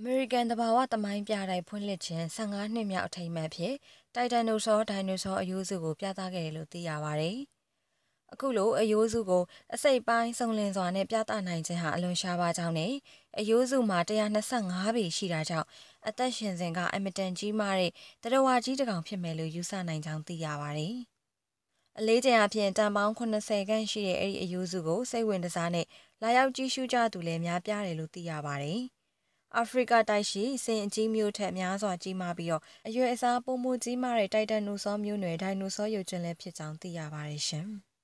အမေရိကန်တဘာဝတမိုင်းပြတိုက်ဖွင့်လှစ်ခြင်း15နှစ်မြောက်အထိမ်းအမှတ်ဖြင့်တိုက်တန်နိုဆောဒိုင်နိုဆောအယိုးစုကိုပြသခဲ့တယ်လို့သိရပါတယ်။အခုလိုအယိုးစုကိုအစိပ်ပိုင်းစုံလင်စွာနဲ့ပြသနိုင်ခြင်းဟာအလွန်ရှားပါကြောင်းနဲ့အယိုးစုမှာ125ပေရှိတာကြောင့်အသက်ရှင်စဉ်ကအမတန်ကြီးမားတဲ့တရဝါကြီးတစ်ကောင်ဖြစ်မယ်လို့ယူဆနိုင်ကြောင်းသိရပါတယ်။အလေးချိန်အဖြစ်တန်ပေါင်း80ခန့်ရှိတဲ့အဲ့ဒီအယိုးစုကိုစိတ်ဝင်စားနဲ့လာရောက်ကြည့်ရှုကြသူလည်းများပြားတယ်လို့သိရပါတယ်။ အာဖရိကတိုက်ရှိစင်အကြီးမျိုးထက်များစွာကြီးမားပြီးတော့အရွယ်အစားပုံမှုကြီးမားတဲ့တိုက်တန်နိုဆောမျိုးနွယ်ဒိုင်နိုဆောရုပ်ကျွန်းလည်းဖြစ်ကြောင်းသိရပါတယ်ရှင်။